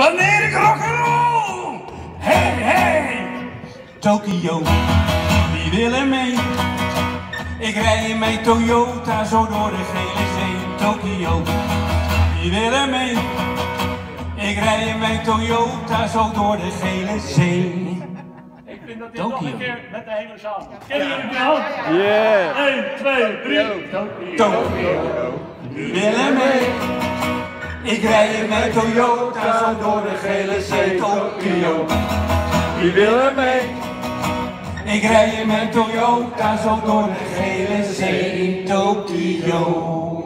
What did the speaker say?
Wanneer ik rock'n'roll! Hey, hey! Tokio, wie wil er mee? Ik rij in mijn Toyota zo door de gele zee. Tokio, wie wil er mee? Ik rij in mijn Toyota zo door de gele zee. Ik vind dat dit Tokio. nog een keer met de hele zaal. Kennen jullie die hand? Yeah! 1, 2, 3. Tokio. Tokio, wie wil mee? Ik rij in mijn Toyota door de gele zee. Tokio, wie wil er mee? Ik rij in mijn Toyota zo door de gele zee. Tokio.